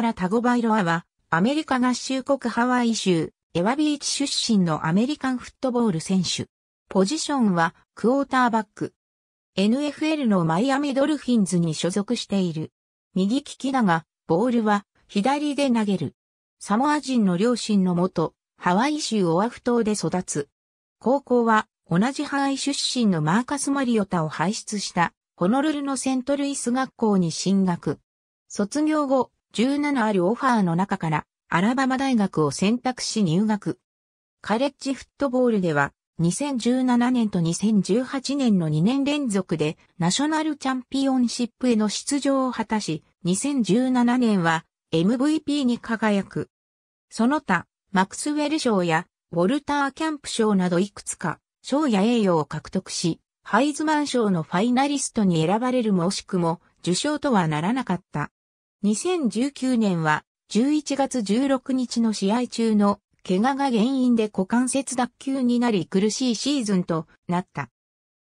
ラ・タゴバイロアは、アメリカ合衆国ハワイ州、エワビーチ出身のアメリカンフットボール選手。ポジションは、クォーターバック。NFL のマイアミドルフィンズに所属している。右利きだが、ボールは、左で投げる。サモア人の両親のもと、ハワイ州オアフ島で育つ。高校は、同じハワイ出身のマーカス・マリオタを輩出した、ホノルルのセントルイス学校に進学。卒業後、17あるオファーの中から、アラバマ大学を選択し入学。カレッジフットボールでは、2017年と2018年の2年連続でナショナルチャンピオンシップへの出場を果たし、2017年は MVP に輝く。その他、マクスウェル賞やウォルター・キャンプ賞などいくつか賞や栄誉を獲得し、ハイズマン賞のファイナリストに選ばれるもしくも受賞とはならなかった。2019年は11月16日の試合中の怪我が原因で股関節脱臼になり苦しいシーズンとなった。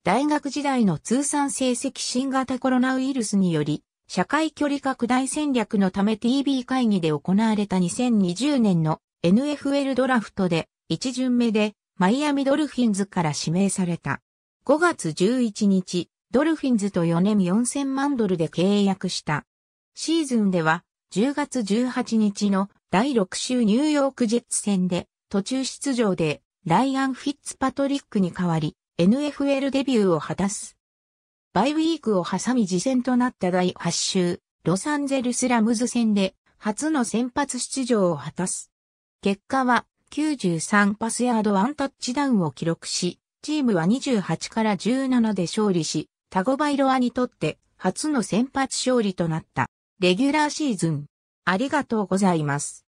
大学時代の通算成績新型コロナウイルスにより社会距離拡大戦略のため TV 会議で行われた2020年の NFL ドラフトで1巡目でマイアミドルフィンズから指名された。5月11日、ドルフィンズと4年4000万ドルで契約した。シーズンでは10月18日の第6週ニューヨークジェッツ戦で途中出場でライアン・フィッツパトリックに代わり NFL デビューを果たす。バイウィークを挟み次戦となった第8週ロサンゼルスラムズ戦で初の先発出場を果たす。結果は93パスヤード1タッチダウンを記録し、チームは28から17で勝利し、タゴバイロアにとって初の先発勝利となった。レギュラーシーズン。ありがとうございます。